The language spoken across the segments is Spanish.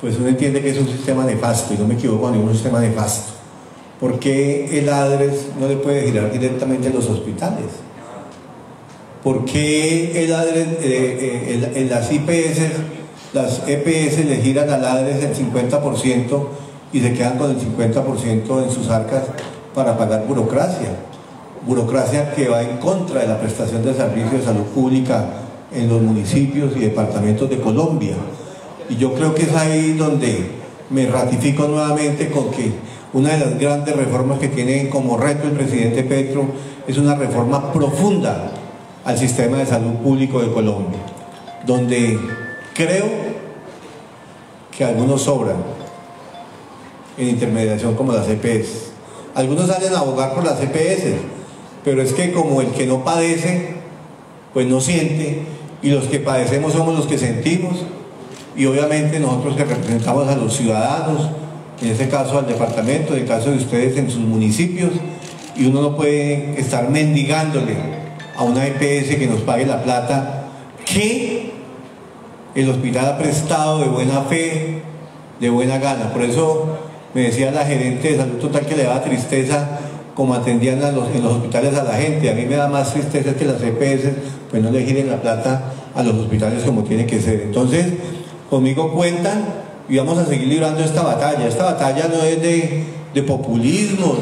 pues uno entiende que es un sistema nefasto, y no me equivoco, ningún sistema nefasto. ¿Por qué el ADRES no le puede girar directamente a los hospitales? ¿Por qué el ADRES, eh, en las IPS, las EPS le giran al ADRES el 50% y se quedan con el 50% en sus arcas para pagar burocracia? Burocracia que va en contra de la prestación de servicios de salud pública en los municipios y departamentos de Colombia. Y yo creo que es ahí donde me ratifico nuevamente con que una de las grandes reformas que tiene como reto el presidente Petro es una reforma profunda al sistema de salud público de Colombia, donde creo que algunos sobran en intermediación como las EPS. Algunos salen a abogar por las EPS, pero es que como el que no padece, pues no siente, y los que padecemos somos los que sentimos, y obviamente nosotros que representamos a los ciudadanos, en este caso al departamento, en el caso de ustedes en sus municipios, y uno no puede estar mendigándole a una EPS que nos pague la plata que el hospital ha prestado de buena fe, de buena gana. Por eso me decía la gerente de salud total que le daba tristeza como atendían en los hospitales a la gente. A mí me da más tristeza que las EPS pues no le giren la plata a los hospitales como tiene que ser. Entonces, conmigo cuentan y vamos a seguir librando esta batalla. Esta batalla no es de, populismo,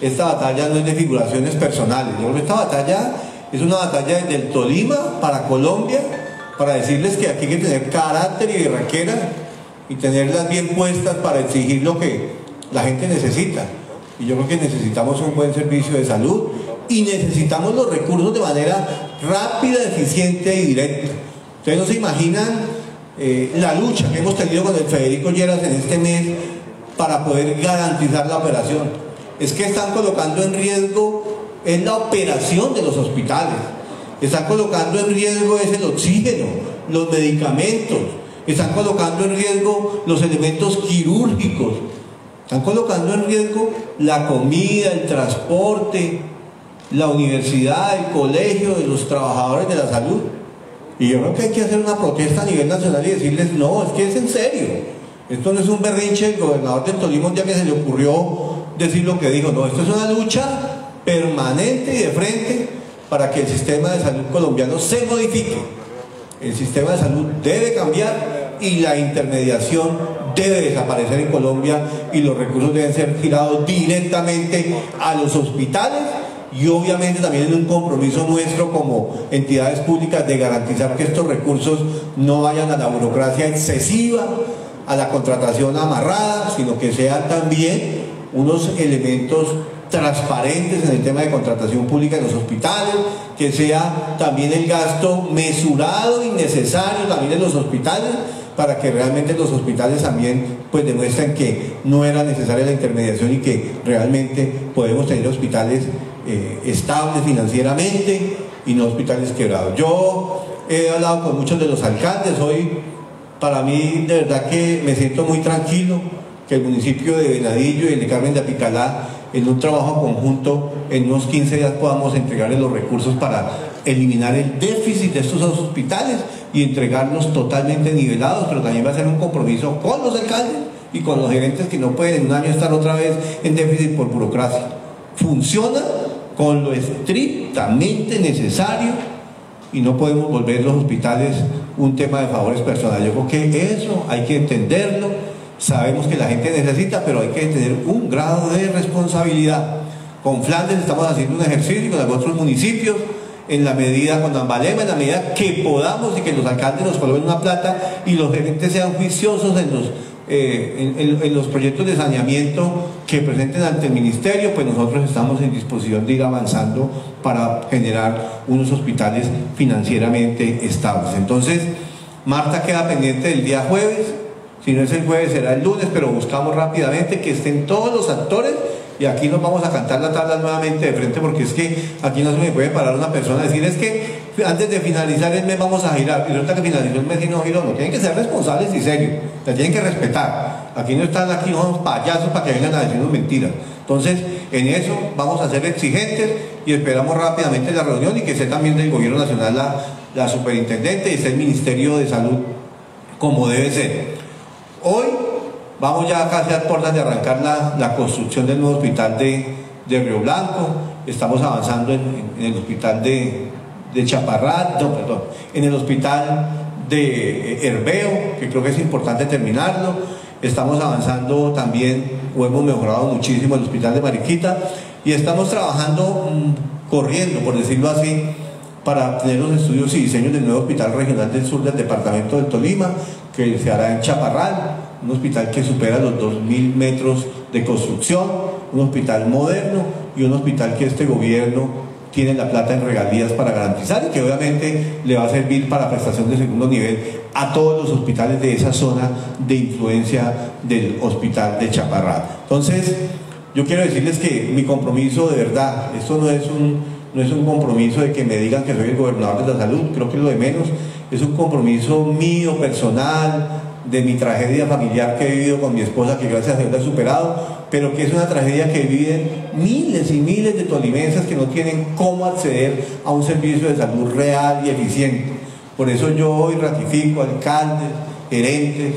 esta batalla no es de figuraciones personales. esta batalla es una batalla del Tolima para Colombia, para decirles que aquí hay que tener carácter y raquera y tenerlas bien puestas para exigir lo que la gente necesita. Y yo creo que necesitamos un buen servicio de salud y necesitamos los recursos de manera rápida, eficiente y directa. Ustedes no se imaginan eh, la lucha que hemos tenido con el Federico Lleras en este mes para poder garantizar la operación. Es que están colocando en riesgo es la operación de los hospitales. Están colocando en riesgo es el oxígeno, los medicamentos, están colocando en riesgo los elementos quirúrgicos, están colocando en riesgo la comida, el transporte, la universidad, el colegio de los trabajadores de la salud. Y yo creo que hay que hacer una protesta a nivel nacional y decirles, no, es que es en serio. Esto no es un berrinche del gobernador del Tolima ya que se le ocurrió decir lo que dijo, no, esto es una lucha permanente y de frente para que el sistema de salud colombiano se modifique. El sistema de salud debe cambiar y la intermediación debe desaparecer en Colombia y los recursos deben ser girados directamente a los hospitales y obviamente también es un compromiso nuestro como entidades públicas de garantizar que estos recursos no vayan a la burocracia excesiva, a la contratación amarrada, sino que sean también unos elementos transparentes en el tema de contratación pública en los hospitales, que sea también el gasto mesurado y necesario también en los hospitales, para que realmente los hospitales también pues demuestren que no era necesaria la intermediación y que realmente podemos tener hospitales eh, estables financieramente y no hospitales quebrados. Yo he hablado con muchos de los alcaldes, hoy para mí de verdad que me siento muy tranquilo que el municipio de Venadillo y el de Carmen de Apicalá en un trabajo conjunto en unos 15 días podamos entregarles los recursos para eliminar el déficit de estos dos hospitales y entregarlos totalmente nivelados, pero también va a ser un compromiso con los alcaldes y con los gerentes que no pueden en un año estar otra vez en déficit por burocracia. Funciona con lo estrictamente necesario y no podemos volver los hospitales un tema de favores personales. Yo creo que eso hay que entenderlo, sabemos que la gente necesita, pero hay que tener un grado de responsabilidad. Con Flandes estamos haciendo un ejercicio con otros municipios, en la medida, con Ambalema, en la medida que podamos y que los alcaldes nos coloquen una plata y los gerentes sean juiciosos en los eh, en, los proyectos de saneamiento que presenten ante el ministerio, pues nosotros estamos en disposición de ir avanzando para generar unos hospitales financieramente estables. Entonces, Marta queda pendiente del día jueves, si no es el jueves será el lunes, pero buscamos rápidamente que estén todos los actores y aquí nos vamos a cantar la tabla nuevamente de frente porque es que aquí no se me puede parar una persona y decir es que antes de finalizar el mes vamos a girar y resulta que finalizó el mes y no giró, no, tienen que ser responsables y serios, la tienen que respetar. Aquí no están aquí unos payasos para que vengan a decirnos mentiras. Entonces, en eso vamos a ser exigentes y esperamos rápidamente la reunión y que esté también del Gobierno Nacional la, la superintendente y esté el Ministerio de Salud como debe ser. Hoy vamos ya casi a puertas de arrancar la, construcción del nuevo hospital de, Río Blanco, estamos avanzando en, el hospital de, de Chaparral, no, perdón, en el hospital de Herbeo, que creo que es importante terminarlo, estamos avanzando también, o hemos mejorado muchísimo el hospital de Mariquita, y estamos trabajando mm, corriendo, por decirlo así, para tener los estudios y diseños del nuevo Hospital Regional del Sur del Departamento del Tolima, que se hará en Chaparral, un hospital que supera los 2.000 metros de construcción, un hospital moderno y un hospital que este gobierno tiene la plata en regalías para garantizar y que obviamente le va a servir para prestación de segundo nivel a todos los hospitales de esa zona de influencia del hospital de Chaparral. Entonces, yo quiero decirles que mi compromiso de verdad, esto no es un no es un compromiso de que me digan que soy el gobernador de la salud, creo que es lo de menos, es un compromiso mío, personal, de mi tragedia familiar que he vivido con mi esposa, que gracias a Dios la he superado, pero que es una tragedia que viven miles y miles de tolimenses que no tienen cómo acceder a un servicio de salud real y eficiente. Por eso yo hoy ratifico, alcaldes, gerentes,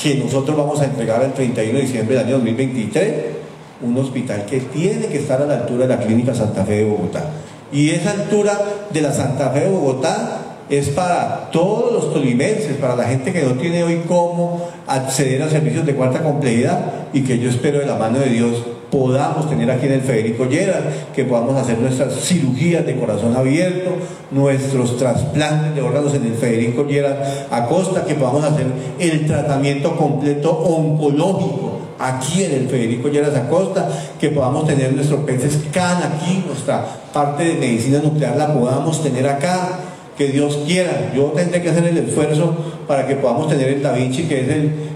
que nosotros vamos a entregar el 31 de diciembre del año 2023 un hospital que tiene que estar a la altura de la Clínica Santa Fe de Bogotá. Y esa altura de la Santa Fe de Bogotá es para todos los tolimenses, para la gente que no tiene hoy cómo acceder a servicios de cuarta complejidad y que yo espero de la mano de Dios podamos tener aquí en el Federico Llera, que podamos hacer nuestras cirugías de corazón abierto, nuestros trasplantes de órganos en el Federico Llera Acosta, que podamos hacer el tratamiento completo oncológico aquí en el Federico Lleras Acosta, que podamos tener nuestros peces CAN aquí, nuestra parte de medicina nuclear la podamos tener acá, que Dios quiera. Yo tendré que hacer el esfuerzo para que podamos tener el Da Vinci, que es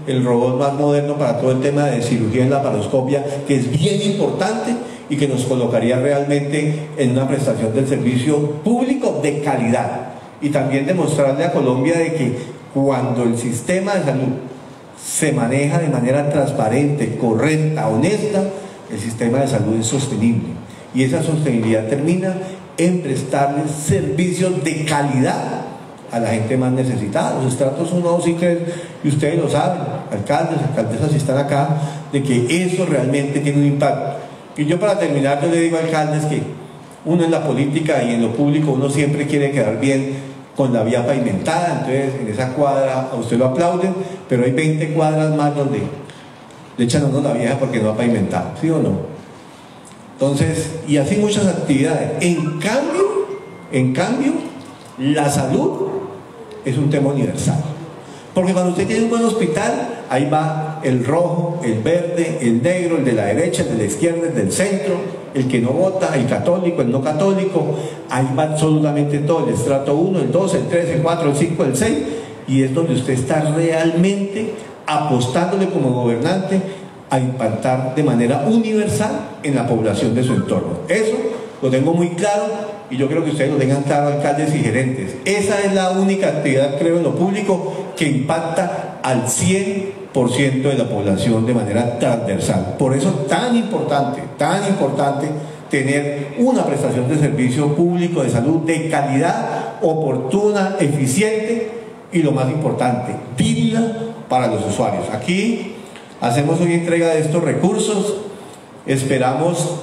el, robot más moderno para todo el tema de cirugía en la paroscopia, que es bien importante y que nos colocaría realmente en una prestación del servicio público de calidad. Y también demostrarle a Colombia de que cuando el sistema de salud se maneja de manera transparente, correcta, honesta, el sistema de salud es sostenible. Y esa sostenibilidad termina en prestarles servicios de calidad a la gente más necesitada. Los estratos 1, 2 y 3, y ustedes lo saben, alcaldes, alcaldesas, si están acá, de que eso realmente tiene un impacto. Y yo para terminar, yo le digo a alcaldes que uno en la política y en lo público, uno siempre quiere quedar bien con la vía pavimentada, entonces en esa cuadra a usted lo aplauden, pero hay 20 cuadras más donde le echan a uno la vieja porque no ha pavimentado, ¿sí o no? Entonces, y así muchas actividades. En cambio, en cambio, la salud es un tema universal. Porque cuando usted tiene un buen hospital, ahí va el rojo, el verde, el negro, el de la derecha, el de la izquierda, el del centro, el que no vota, el católico, el no católico, ahí va absolutamente todo, el estrato 1, el 2, el 3, el 4, el 5, el 6, y es donde usted está realmente apostándole como gobernante a impactar de manera universal en la población de su entorno. Eso lo tengo muy claro y yo creo que ustedes lo tengan claro, alcaldes y gerentes. Esa es la única actividad, creo, en lo público que impacta al 100 de la población de manera transversal. Por eso tan importante, tan importante tener una prestación de servicio público de salud de calidad, oportuna, eficiente y lo más importante, digna para los usuarios. Aquí hacemos hoy entrega de estos recursos, esperamos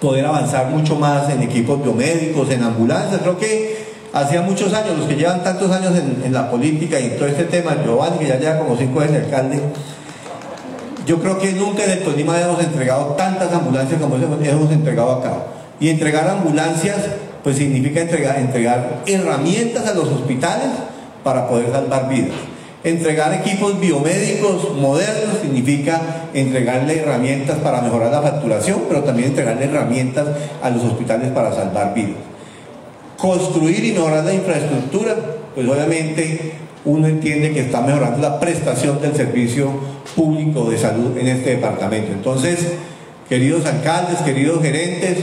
poder avanzar mucho más en equipos biomédicos, en ambulancias, creo que hacía muchos años, los que llevan tantos años en, la política y en todo este tema, Giovanni, que ya lleva como cinco de alcalde, yo creo que nunca en el Tolima habíamos entregado tantas ambulancias como hemos entregado acá. Y entregar ambulancias, pues significa entregar herramientas a los hospitales para poder salvar vidas. Entregar equipos biomédicos modernos significa entregarle herramientas para mejorar la facturación, pero también entregarle herramientas a los hospitales para salvar vidas construir y mejorar la infraestructura, pues obviamente uno entiende que está mejorando la prestación del servicio público de salud en este departamento. Entonces, queridos alcaldes, queridos gerentes,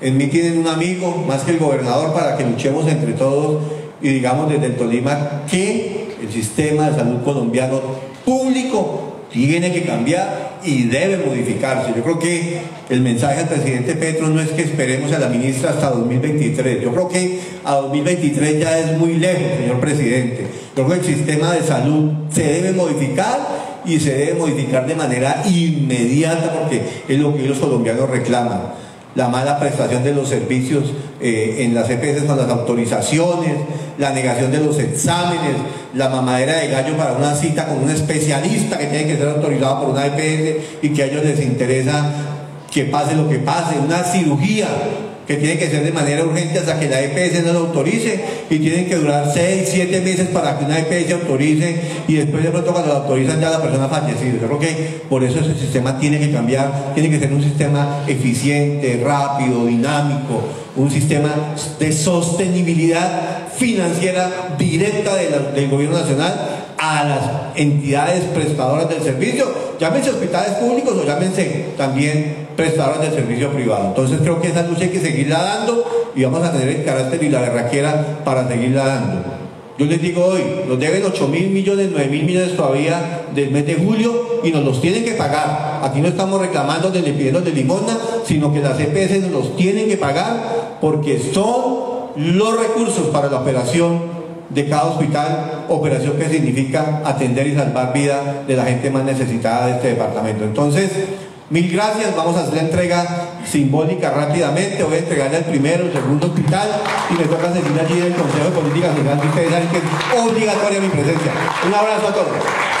en mí tienen un amigo, más que el gobernador, para que luchemos entre todos y digamos desde el Tolima que el sistema de salud colombiano público tiene que cambiar y debe modificarse. Yo creo que el mensaje al presidente Petro no es que esperemos a la ministra hasta 2023. Yo creo que a 2023 ya es muy lejos, señor presidente. Yo creo que el sistema de salud se debe modificar y se debe modificar de manera inmediata porque es lo que los colombianos reclaman la mala prestación de los servicios eh, en las EPS con las autorizaciones, la negación de los exámenes, la mamadera de gallo para una cita con un especialista que tiene que ser autorizado por una EPS y que a ellos les interesa que pase lo que pase, una cirugía que tiene que ser de manera urgente hasta que la EPS no lo autorice y tienen que durar 6, 7 meses para que una EPS autorice y después de pronto cuando lo autorizan ya la persona fallecido. Yo por eso ese sistema tiene que cambiar, tiene que ser un sistema eficiente, rápido, dinámico, un sistema de sostenibilidad financiera directa del gobierno nacional a las entidades prestadoras del servicio, llámense hospitales públicos o llámense también prestadoras del servicio privado. Entonces creo que esa lucha hay que seguirla dando y vamos a tener el carácter y la berraquera para seguirla dando. Yo les digo hoy, nos deben 8 mil millones, 9 mil millones todavía del mes de julio y nos los tienen que pagar. Aquí no estamos reclamando ni pidiendo de limosna, sino que las EPS nos los tienen que pagar porque son los recursos para la operación de cada hospital, operación que significa atender y salvar vida de la gente más necesitada de este departamento. Entonces, mil gracias, vamos a hacer la entrega simbólica rápidamente, voy a entregarle al primero, el segundo hospital y me toca seguir allí en el Consejo de Política que ustedes saben que es obligatoria mi presencia. Un abrazo a todos.